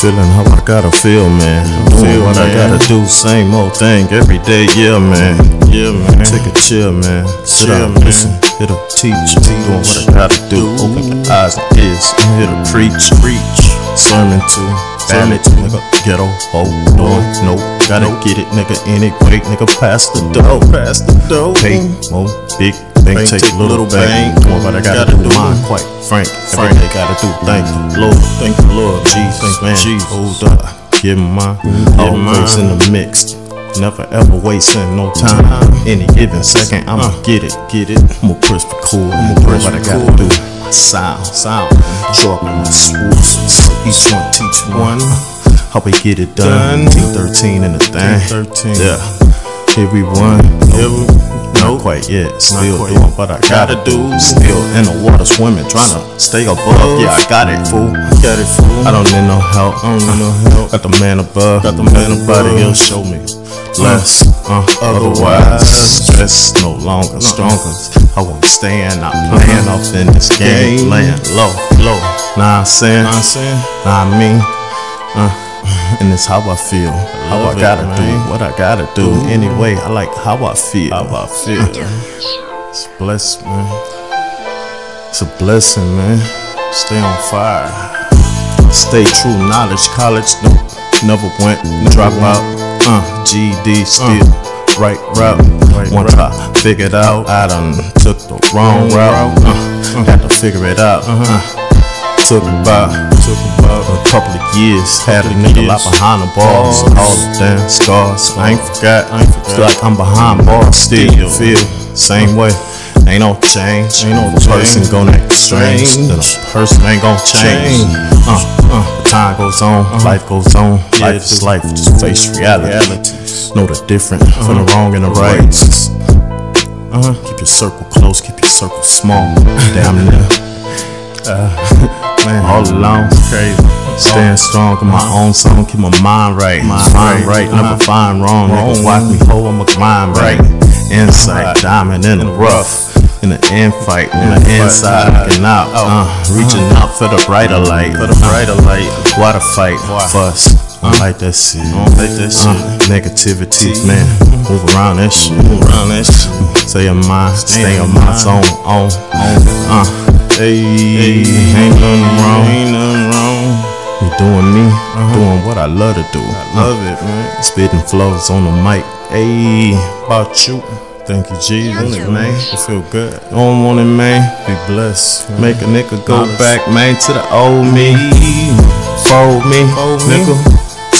Feeling how I gotta feel, man. Doing what I gotta do, same old thing every day, yeah, man. Yeah, man. Take a chill, man. Sit Chill, man. listen, hit a teach. Doing what I gotta do. Open the eyes and ears. I'm here to preach, preach. Sermon to damage, nigga. Ghetto, oh, no, no. Gotta get it, nigga. Anyway, nigga, pass the dough, pass the dough. Pay more big. Bank take, little bank. Doing what I gotta, Gotta do. Mine quite frank. Frank, they gotta do. Thank you, Lord. Thank you, Lord. Jesus, man. Jesus. Hold up. Give mine. Give Always mine. in the mix. Never ever wasting no time. Any given second, I'ma Uh. get it, get it. I'ma push for cool. I'ma push what I gotta do. Sound, sound. On my swoops. Each one teach one. How we get it done. Done. T13 in the thing. T13. Yeah. Here we Not Nope. quite yet. Still quite doing what I gotta do. Still in the water swimming, trying to stay above. Yeah, I got it, fool. Got it, fool. I don't need no help. I don't need no help. Got the man above. Got the man Nobody above. else show me less. Uh, otherwise, stress no longer stronger. I won't stand out playing off in this game. Laying low, low. Nah, I'm saying, Know I'm saying? nah, I mean, uh, and it's how I feel. How I it, gotta man. do what I gotta do. Anyway, I like how I feel. How I feel. It's blessed, man. It's a blessing, man. Stay on fire. Stay true. Knowledge, college, no, never went. Drop out. Uh, GD still right route. Right Once route. I figured out, I done took the wrong route. route. Uh, had to figure it out. Uh, took about Took about a couple of years. Had a nigga lot behind the bars. All the damn scars. I ain't forgot. I ain't forgot. Feel like I'm behind bars still. Feel same way. Ain't no change. Ain't no person change. gon' act strange. Then a person ain't gon' change. Uh, uh, time goes on, life goes on. Yeah, life is life. Just face reality. Realities. Know the difference from the wrong and the right. Uh-huh. Keep your circle close, keep your circle small. Damn near. Man, all alone. Crazy. Staying strong in my own song, keep my mind right. Mind right, never uh-huh. find wrong. Niggas watch me hold, I'ma grind right. Inside, diamond in the rough. In the end fight, on the inside, uh, looking out, uh, reaching out for the brighter light, For the brighter light. water fight, Why? fuss. I don't like that shit. I don't like that Uh, shit. negativity, man. Move around that shit. Move Around that shit. Stay in mind, stay in in my mind. zone, on, on, uh. Hey, ain't nothing wrong. Ain't nothing wrong. You doing me, uh-huh. doing what I love to do. I love it, man. Uh, spitting flows on the mic. Hey, about you. Thank you, Jesus, man. You feel good. Don't want it, man. Be blessed. man. Make a nigga go Knowledge. back, man, to the old me. Fold me, Fold me. nigga.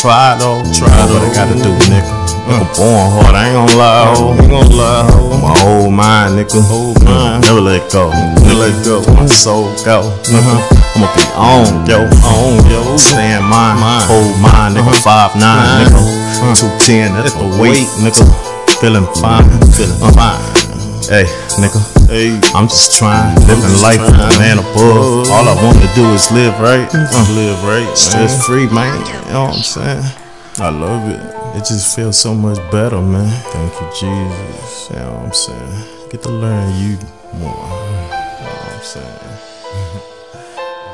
Try though, try what I gotta do, nigga. Uh. Nigga born hard, I ain't gonna lie, ho. Ain't gonna lie, ho. My whole mind, nigga. Whole mind. Never let go. Never let go. My soul go, nigga. I'ma be on, yo, on, yo. Stay in mind, Mind. whole mind, nigga. Uh-huh. Five nine, nigga. Two ten, that's the weight, nigga. Feeling fine, feeling fine. Hey, nigga. Hey. I'm just trying, living life with trying. the man above. All I want to do is live right. Uh, live right, man. stress free, man. You know what I'm saying? I love it. It just feels so much better, man. Thank you, Jesus. You know what I'm saying? Get to learn you more. You know what I'm saying?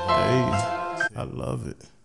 hey, I love it.